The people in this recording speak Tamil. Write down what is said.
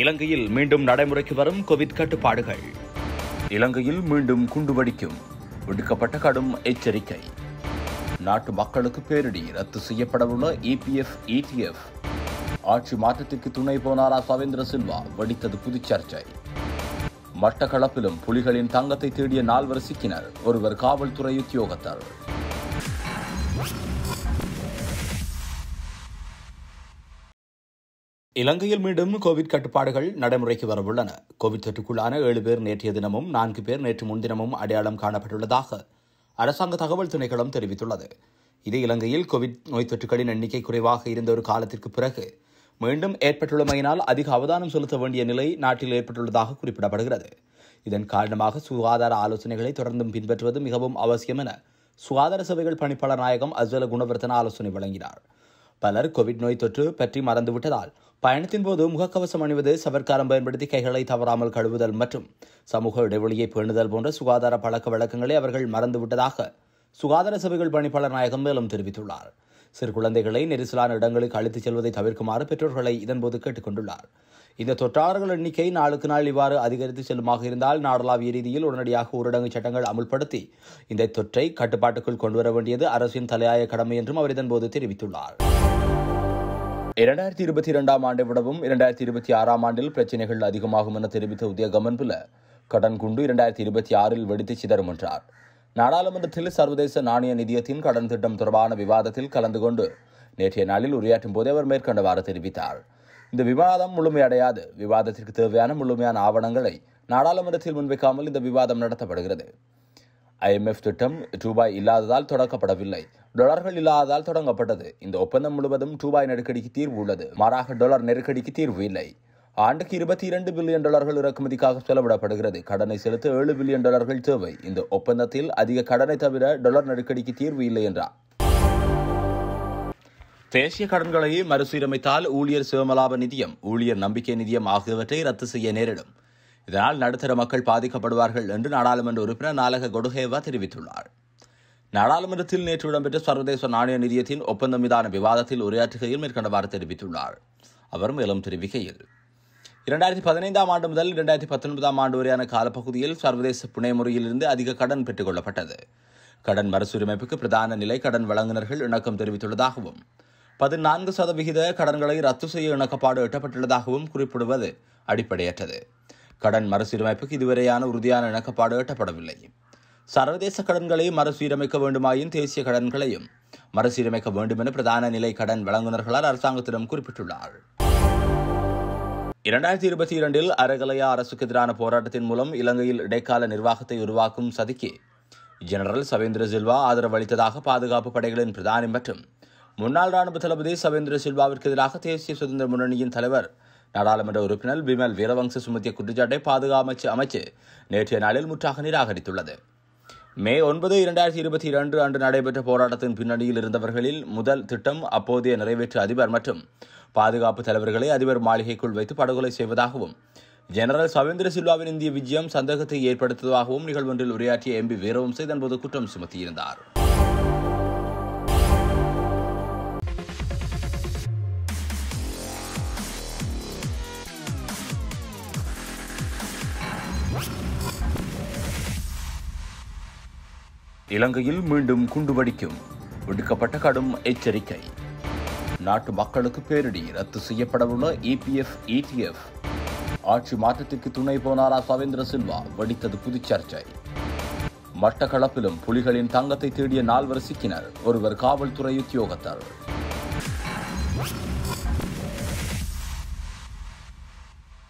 இலங்கையில் மீண்டும் நடைமுறைக்கு வரும் கோவிட் கட்டுப்பாடுகள். இலங்கையில் மீண்டும் குண்டு வடிக்கும் விடுக்கப்பட்ட கடும் எச்சரிக்கை. நாட்டு மக்களுக்கு பேரிடி ரத்து செய்யப்படவுள்ள இபிஎஃப் இடிஎஃப் ஆட்சி மாற்றத்திற்கு துணை போனாரா சவேந்திர சில்வா? வெடித்தது புது சர்ச்சை மட்டக்களப்பிலும் புலிகளின் தங்கத்தை தேடிய நால்வர் சிக்கினர். ஒருவர் காவல்துறை உத்தியோகத்தர். இலங்கையில் மீண்டும் கோவிட் கட்டுப்பாடுகள் நடைமுறைக்கு வரவுள்ளன. கோவிட் தொற்றுக்குள்ளான ஏழு பேர் நேற்றைய தினமும் நான்கு பேர் நேற்று முன்தினமும் அடையாளம் காணப்பட்டுள்ளதாக அரசாங்க தகவல் திணைக்களம் தெரிவித்துள்ளது. இது இலங்கையில் கோவிட் நோய் தொற்றுகளின் எண்ணிக்கை குறைவாக இருந்த ஒரு காலத்திற்கு பிறகு மீண்டும் ஏற்பட்டுள்ளமையினால் அதிக அவதானம் செலுத்த வேண்டிய நிலை நாட்டில் ஏற்பட்டுள்ளதாக குறிப்பிடப்படுகிறது. இதன் காரணமாக சுகாதார ஆலோசனைகளை தொடர்ந்தும் பின்பற்றுவது மிகவும் அவசியம் என சுகாதார சேவைகள் பணிப்பாளர் நாயகம் அஸ்வல குணவர்த்தன ஆலோசனை வழங்கினார். பலர் கோவிட் நோய் தொற்று பற்றி மறந்துவிட்டதால் பயணத்தின் போது முகக்கவசம் அணிவது சவர்க்காரம் பயன்படுத்தி கைகளை தவறாமல் கழுவுதல் மற்றும் சமூக இடைவெளியை பேணுதல் போன்ற சுகாதார பழக்க வழக்கங்களை அவர்கள் மறந்துவிட்டதாக சுகாதார சபைகள் பணிப்பாளர் நாயகம் மேலும் தெரிவித்துள்ளார். சிறு குழந்தைகளை நெரிசலான இடங்களுக்கு அழைத்துச் செல்வதை தவிர்க்குமாறு பெற்றோர்களை இதன்போது கேட்டுக் கொண்டுள்ளார் இந்த தொற்றாளர்கள் எண்ணிக்கை நாளுக்கு நாள் இவ்வாறு அதிகரித்து செல்லுமாக இருந்தால் நாடளாவிய ரீதியில் உடனடியாக ஊரடங்கு சட்டங்கள் அமுல்படுத்தி இந்த தொற்றை கட்டுப்பாட்டுக்குள் கொண்டுவர வேண்டியது அரசின் தலையாய கடமை என்றும் அவர் இதன்போது தெரிவித்துள்ளார். இரண்டாயிரத்தி இருபத்தி இரண்டாம் ஆண்டை விடவும் இரண்டாயிரத்தி இருபத்தி ஆறாம் ஆண்டில் பிரச்சினைகள் அதிகமாகும் என தெரிவித்த உதய கமன்புல கடன் குண்டு இரண்டாயிரத்தி இருபத்தி ஆறில் வெடித்து சிதறும் என்றார். நாடாளுமன்றத்தில் சர்வதேச நாணய நிதியத்தின் கடன் திட்டம் தொடர்பான விவாதத்தில் கலந்து கொண்டு நேற்றைய நாளில் உரையாற்றும் போதே அவர் மேற்கண்டவாறு தெரிவித்தார். இந்த விவாதம் முழுமையடையாது. விவாதத்திற்கு தேவையான முழுமையான ஆவணங்களை நாடாளுமன்றத்தில் முன்வைக்காமல் இந்த விவாதம் நடத்தப்படுகிறது. ஐஎம்எஃப் திட்டம் ரூபாய் இல்லாததால் தொடக்கப்படவில்லை. டாலர்கள் இல்லாததால் தொடங்கப்பட்டது. இந்த ஒப்பந்தம் முழுவதும் ரூபாய் நெருக்கடிக்கு தீர்வு உள்ளது. மாறாக டாலர் நெருக்கடிக்கு தீர்வு இல்லை. ஆண்டுக்கு இருபத்தி இரண்டு பில்லியன் டாலர்கள் இறக்குமதிக்காக செலவிடப்படுகிறது. கடனை செலுத்த ஏழு பில்லியன் டாலர்கள் தேவை. இந்த ஒப்பந்தத்தில் அதிக கடனை தவிர டாலர் நெருக்கடிக்கு தீர்வு இல்லை என்றார். தேசிய கடன்களை மறுசீரமைத்தால் ஊழியர் சிவமலாப நிதியம் ஊழியர் நம்பிக்கை நிதியம் ஆகியவற்றை ரத்து செய்ய நேரிடும். இதனால் நடுத்தர மக்கள் பாதிக்கப்படுவார்கள் என்று நாடாளுமன்ற உறுப்பினர் நாலக கொடுகேவா தெரிவித்துள்ளார். நாடாளுமன்றத்தில் நேற்று இடம்பெற்ற சர்வதேச நாணய நிதியத்தின் ஒப்பந்தம் மீதான விவாதத்தில் உரையாற்றுகையில் மேற்கண்டவாறு தெரிவித்துள்ளார். அவர் மேலும் தெரிவிக்கையில் இரண்டாயிரத்தி பதினைந்தாம் ஆண்டு முதல் இரண்டாயிரத்தி பத்தொன்பதாம் ஆண்டு வரையான காலப்பகுதியில் சர்வதேச புனை முறையிலிருந்து அதிக கடன் பெற்றுக் கொள்ளப்பட்டது கடன் மறுசீரமைப்புக்கு பிரதான நிலை கடன் வழங்குநர்கள் இணக்கம் தெரிவித்துள்ளதாகவும் பதினான்கு சதவிகித கடன்களை ரத்து செய்ய இணக்கப்பாடு எட்டப்பட்டுள்ளதாகவும் குறிப்பிடுவது அடிப்படையற்றது. கடன் மறுசீரமைப்புக்கு இதுவரையான உறுதியான இணக்கப்பாடு எட்டப்படவில்லை. சர்வதேச கடன்களை மறுசீரமைக்க வேண்டுமாயின் தேசிய கடன்களையும் மறுசீரமைக்க வேண்டும் என பிரதான நிலை கடன் வழங்குநர்களால் அரசாங்கத்திடம் குறிப்பிட்டுள்ளார் இரண்டாயிரத்தி இருபத்தி இரண்டில் அறகலையா அரசுக்கு எதிரான போராட்டத்தின் மூலம் இலங்கையில் இடைக்கால நிர்வாகத்தை உருவாக்கும் சதிக்கு ஜெனரல் சவேந்திர சில்வா ஆதரவளித்ததாக பாதுகாப்பு படைகளின் பிரதானி மற்றும் முன்னாள் ராணுவ தளபதி சவேந்திர சில்வாவிற்கு எதிராக தேசிய சுதந்திர முன்னணியின் தலைவர் நாடாளுமன்ற உறுப்பினர் பிமல் வீரவங்ச சுமத்திய குற்றச்சாட்டை பாதுகாப்பு அமைச்சு நேற்றைய நாளில் முற்றாக நிராகரித்துள்ளது. மே ஒன்பது இரண்டாயிரத்தி இருபத்தி இரண்டு அன்று நடைபெற்ற போராட்டத்தின் பின்னணியில் இருந்தவர்களில் முதல் திட்டம் அப்போதைய நிறைவேற்று அதிபர் மற்றும் பாதுகாப்பு தலைவர்களை அதிபர் மாளிகைக்குள் வைத்து படுகொலை செய்வதாகவும் ஜெனரல் சவேந்திர சில்வாவின் இந்திய விஜயம் சந்தேகத்தை ஏற்படுத்துவதாகவும் நிகழ்வொன்றில் உரையாற்றிய எம்பி வீரவம்ச தன்போது குற்றம் சுமத்தியிருந்தார். இலங்கையில் மீண்டும் குண்டு வடிக்கும் விடுக்கப்பட்ட கடும் எச்சரிக்கை. நாட்டு மக்களுக்கு பேரிடி ரத்து செய்யப்படவுள்ள இபிஎஃப் இடிஎஃப் ஆட்சி மாற்றத்திற்கு துணை போனாரா சவேந்திர சில்வா? வெடித்தது புது சர்ச்சை மட்டக்களப்பிலும் புலிகளின் தங்கத்தை தேடிய நால்வர் சிக்கினர். ஒருவர் காவல்துறை உத்தியோகத்தர்.